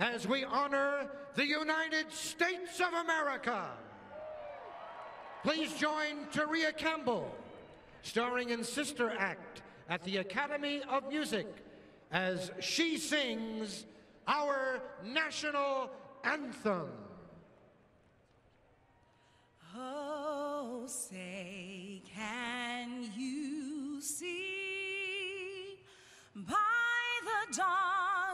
as we honor the United States of America. Please join Ta'Rea Campbell, starring in Sister Act at the Academy of Music, as she sings our national anthem. Oh, say, can you see by the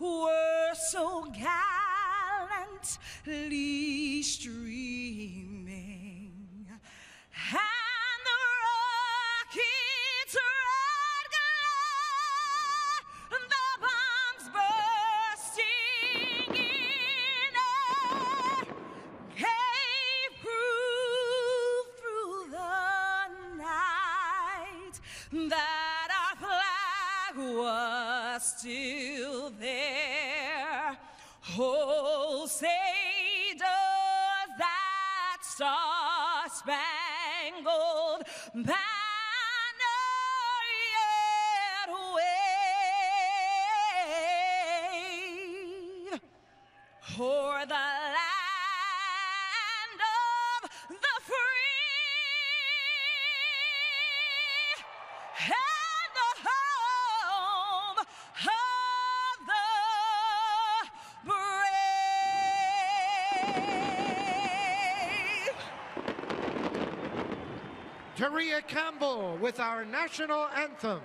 were so gallantly streaming and the rockets red glare, the bombs bursting in air, gave proof through the night that our flag was still there. Oh, say does that star-spangled banner yet wave? O'er the land Ta'Rea Campbell with our national anthem.